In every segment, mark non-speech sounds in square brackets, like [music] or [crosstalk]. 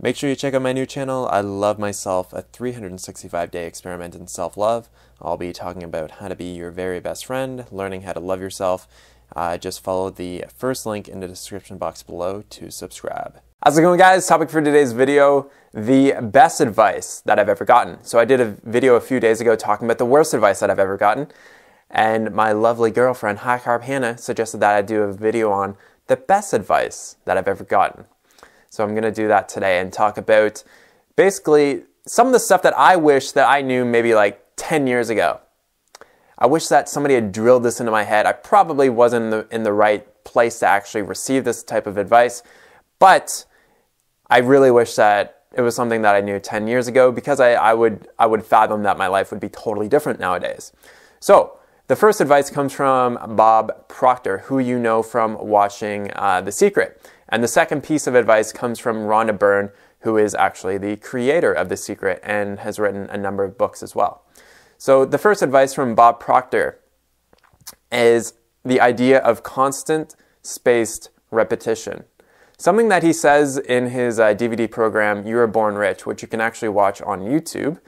Make sure you check out my new channel, I Love Myself, a 365 day experiment in self love. I'll be talking about how to be your very best friend, learning how to love yourself. Uh, just follow the first link in the description box below to subscribe. How's it going, guys? Topic for today's video the best advice that I've ever gotten. So, I did a video a few days ago talking about the worst advice that I've ever gotten. And my lovely girlfriend, High Carb Hannah, suggested that I do a video on the best advice that I've ever gotten. So I'm going to do that today and talk about basically some of the stuff that I wish that I knew maybe like 10 years ago. I wish that somebody had drilled this into my head. I probably wasn't in the, in the right place to actually receive this type of advice, but I really wish that it was something that I knew 10 years ago because I, I, would, I would fathom that my life would be totally different nowadays. So, the first advice comes from Bob Proctor, who you know from watching uh, The Secret. And the second piece of advice comes from Rhonda Byrne, who is actually the creator of The Secret and has written a number of books as well. So, the first advice from Bob Proctor is the idea of constant spaced repetition. Something that he says in his uh, DVD program, You Were Born Rich, which you can actually watch on YouTube,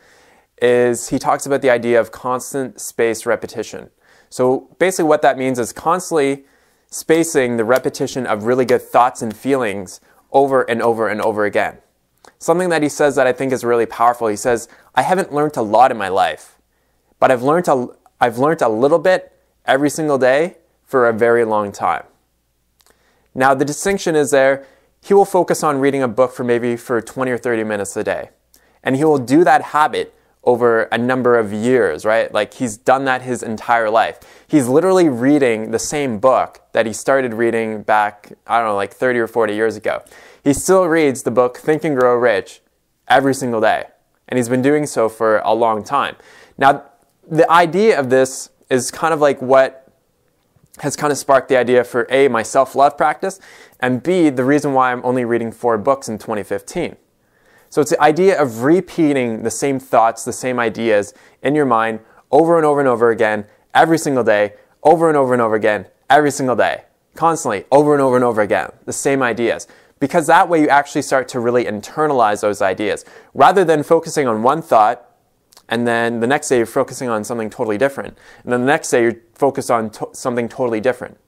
is he talks about the idea of constant spaced repetition. So basically, what that means is constantly spacing the repetition of really good thoughts and feelings over and over and over again. Something that he says that I think is really powerful. He says, I haven't learned a lot in my life, but I've learned a, I've learned a little bit every single day for a very long time. Now, the distinction is there, he will focus on reading a book for maybe for 20 or 30 minutes a day. And he will do that habit over a number of years, right? Like he's done that his entire life. He's literally reading the same book that he started reading back, I don't know, like 30 or 40 years ago. He still reads the book Think and Grow Rich every single day. And he's been doing so for a long time. Now, the idea of this is kind of like what has kind of sparked the idea for A, my self love practice, and B, the reason why I'm only reading four books in 2015. So it's the idea of repeating the same thoughts, the same ideas in your mind over and over and over again, every single day, over and over and over again, every single day, constantly, over and over and over again, the same ideas. Because that way you actually start to really internalize those ideas. Rather than focusing on one thought, and then the next day you're focusing on something totally different. And then the next day you're focused on to- something totally different.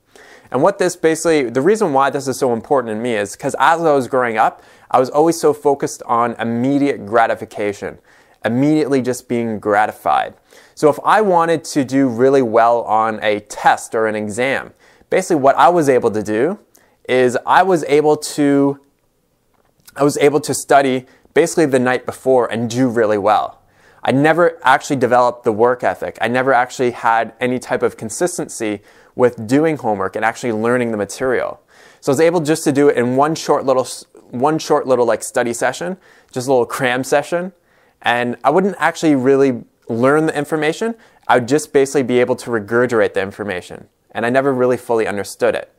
And what this basically, the reason why this is so important in me is because as I was growing up, I was always so focused on immediate gratification, immediately just being gratified. So if I wanted to do really well on a test or an exam, basically what I was able to do is I was able to I was able to study basically the night before and do really well. I never actually developed the work ethic. I never actually had any type of consistency with doing homework and actually learning the material. So I was able just to do it in one short little, one short little like study session, just a little cram session. And I wouldn't actually really learn the information. I would just basically be able to regurgitate the information. And I never really fully understood it.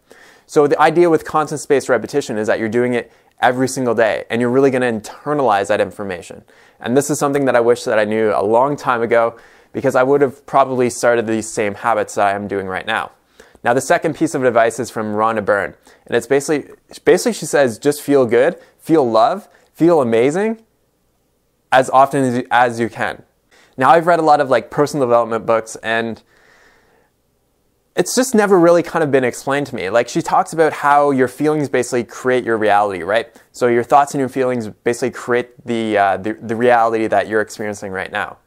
So the idea with constant spaced repetition is that you're doing it every single day and you're really going to internalize that information. And this is something that I wish that I knew a long time ago because I would have probably started these same habits that I am doing right now. Now, the second piece of advice is from Rhonda Byrne, and it's basically, basically she says, just feel good, feel love, feel amazing as often as you, as you can. Now, I've read a lot of like personal development books, and it's just never really kind of been explained to me. Like she talks about how your feelings basically create your reality, right? So your thoughts and your feelings basically create the, uh, the, the reality that you're experiencing right now.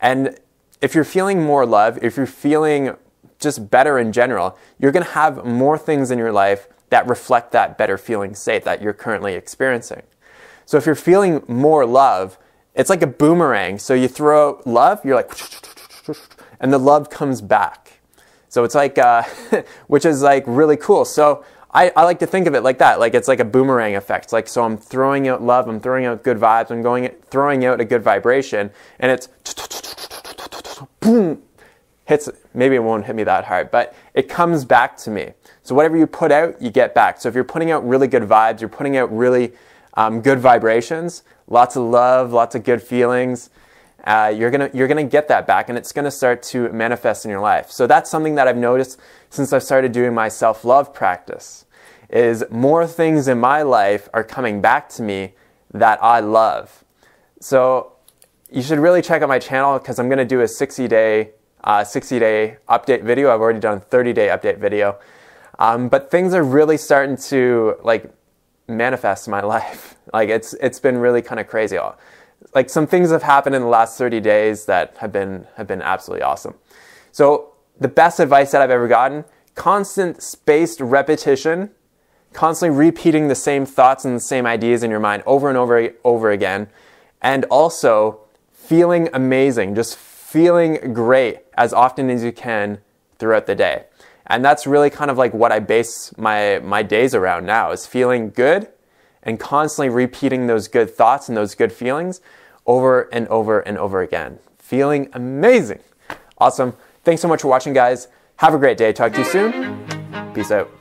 And if you're feeling more love, if you're feeling just better in general, you're going to have more things in your life that reflect that better feeling state that you're currently experiencing. So if you're feeling more love, it's like a boomerang. So you throw love, you're like, and the love comes back. So it's like, uh, [laughs] which is like really cool. So I, I like to think of it like that. Like it's like a boomerang effect. Like, so I'm throwing out love, I'm throwing out good vibes, I'm going, throwing out a good vibration, and it's [tsk] boom, hits, maybe it won't hit me that hard, but it comes back to me. So whatever you put out, you get back. So if you're putting out really good vibes, you're putting out really um, good vibrations, lots of love, lots of good feelings, uh, you're gonna you're gonna get that back, and it's gonna start to manifest in your life. So that's something that I've noticed since I've started doing my self love practice. Is more things in my life are coming back to me that I love. So you should really check out my channel because I'm to do a 60 day uh, 60 day update video. I've already done a 30 day update video. Um, but things are really starting to like manifest in my [laughs] life. Like it's it's been really kind of crazy. Like some things have happened in the last 30 days that have been have been absolutely awesome. So the best advice that I've ever gotten, constant spaced repetition, constantly repeating the same thoughts and the same ideas in your mind over and over over again, and also feeling amazing, just feeling great as often as you can throughout the day. And that's really kind of like what I base my, my days around now is feeling good and constantly repeating those good thoughts and those good feelings over and over and over again. Feeling amazing. Awesome. Thanks so much for watching, guys. Have a great day. Talk to you soon. Peace out.